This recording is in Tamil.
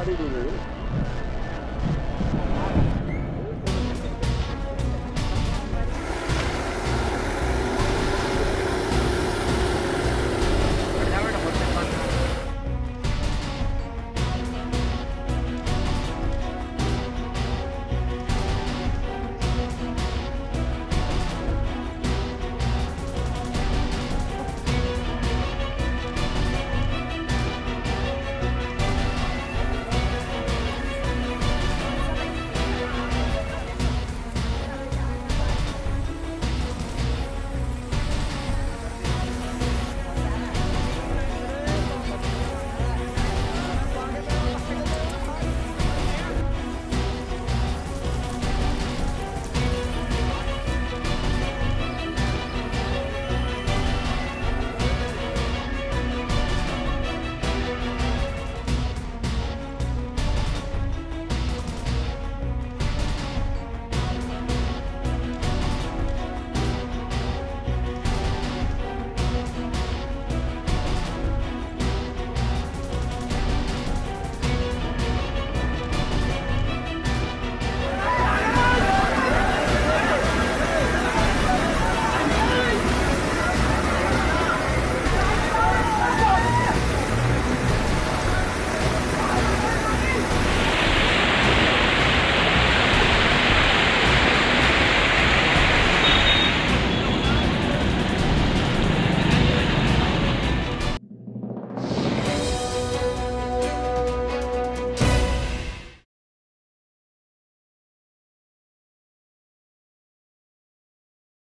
அடிடுது